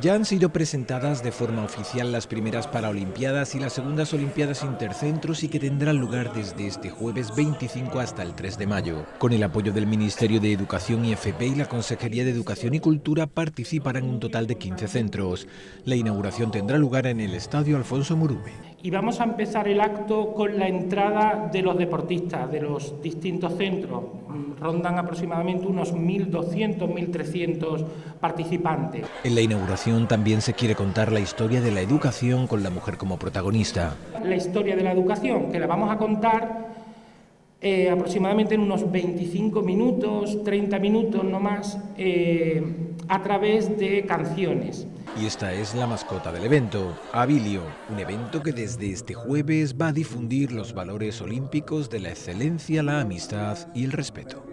Ya han sido presentadas de forma oficial las primeras Paralimpiadas y las segundas Olimpiadas Intercentros y que tendrán lugar desde este jueves 25 hasta el 3 de mayo. Con el apoyo del Ministerio de Educación y FP y la Consejería de Educación y Cultura participarán un total de 15 centros. La inauguración tendrá lugar en el Estadio Alfonso Murube. Y vamos a empezar el acto con la entrada de los deportistas de los distintos centros. Rondan aproximadamente unos 1.200, 1.300 participantes. En la inauguración también se quiere contar la historia de la educación con la mujer como protagonista. La historia de la educación, que la vamos a contar eh, aproximadamente en unos 25 minutos, 30 minutos no más, eh, a través de canciones. Y esta es la mascota del evento, Abilio, un evento que desde este jueves va a difundir los valores olímpicos de la excelencia, la amistad y el respeto.